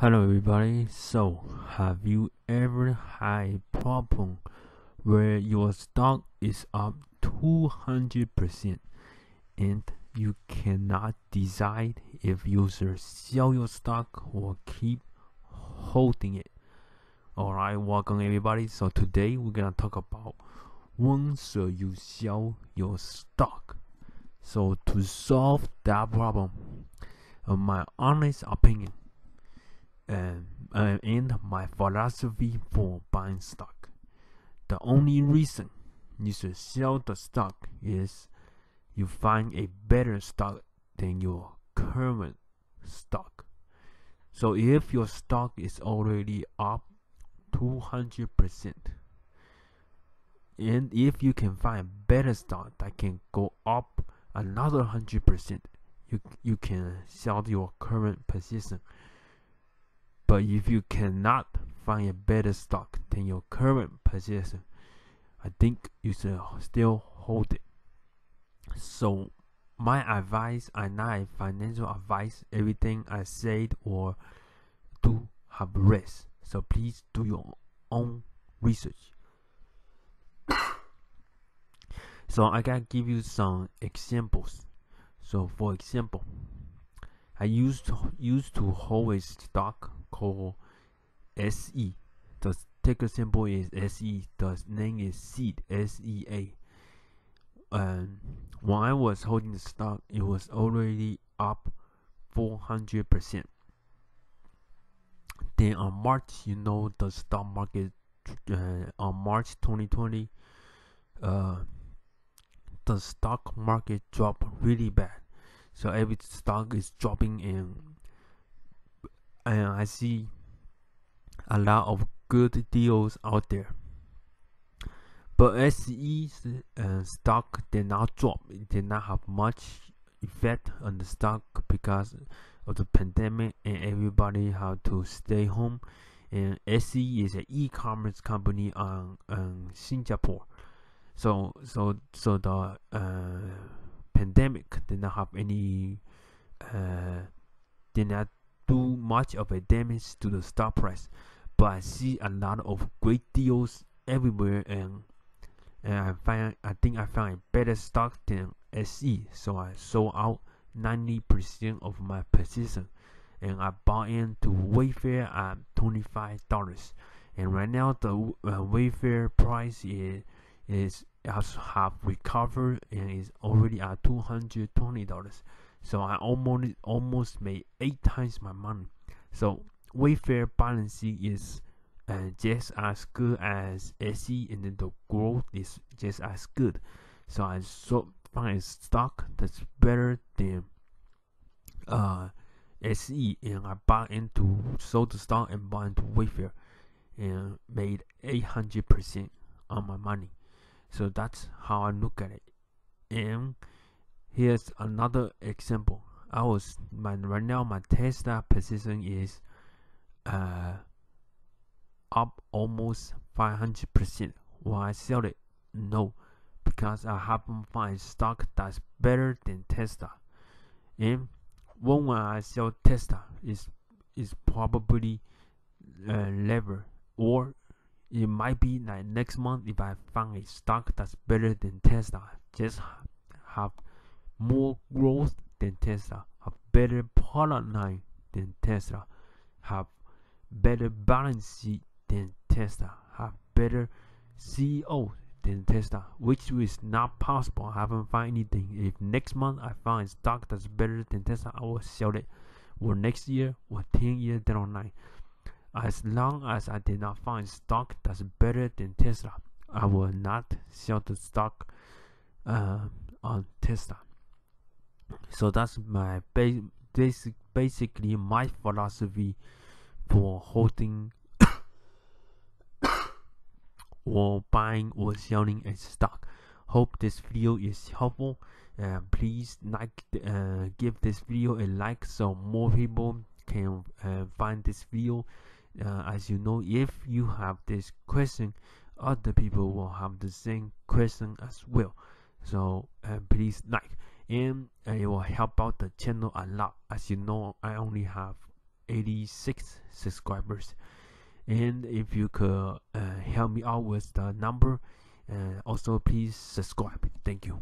Hello everybody. So, have you ever had a problem where your stock is up 200% and you cannot decide if you should sell your stock or keep holding it? Alright, welcome everybody. So today we're gonna talk about when should you sell your stock. So to solve that problem, in my honest opinion, and, uh, and my philosophy for buying stock. The only reason you should sell the stock is you find a better stock than your current stock. So if your stock is already up 200%, and if you can find better stock that can go up another 100%, you, you can sell your current position but if you cannot find a better stock than your current position, I think you should still hold it. So, my advice are not financial advice. Everything I said or do have risk. So please do your own research. so I gotta give you some examples. So for example, I used to, used to hold a stock called SE. The ticker symbol is SE. The name is Sea S E A. And when I was holding the stock, it was already up 400%. Then on March, you know, the stock market uh, on March 2020, uh, the stock market dropped really bad so every stock is dropping and and I see a lot of good deals out there. But SE's uh, stock did not drop. It did not have much effect on the stock because of the pandemic and everybody had to stay home. And SE is an e-commerce company on, on Singapore. So so so the uh, pandemic did not have any uh, did not do much of a damage to the stock price but I see a lot of great deals everywhere and and I find I think I found a better stock than SE so I sold out 90% of my position and I bought into Wayfair at $25 and right now the uh, Wayfair price is is has have recovered and is already at two hundred twenty dollars. So I almost almost made eight times my money. So Wayfair balancing is uh, just as good as SE and then the growth is just as good. So I so find a stock that's better than uh SE and I bought into sold the stock and bought into Wayfair and made eight hundred percent on my money. So that's how I look at it. And here's another example. I was my right now my Tesla position is uh up almost 500 percent. Why I sell it? No, because I haven't find stock that's better than Tesla. And when I sell Tesla is is probably uh, or it might be like next month if I find a stock that's better than Tesla, just have more growth than Tesla, have better product line than Tesla, have better balance sheet than Tesla, have better CEO than Tesla, which is not possible. I haven't found anything. If next month I find stock that's better than Tesla, I will sell it. Or next year, or 10 years down the line. As long as I did not find stock that's better than Tesla, I will not sell the stock uh, on Tesla. So that's my ba- basic, basically my philosophy for holding or buying or selling a stock. Hope this video is helpful. Uh, please like, uh, give this video a like so more people can uh, find this video uh, as you know if you have this question other people will have the same question as well so uh, please like and uh, it will help out the channel a lot. As you know i only have 86 subscribers. And if you could uh, help me out with the number and also please subscribe. Thank you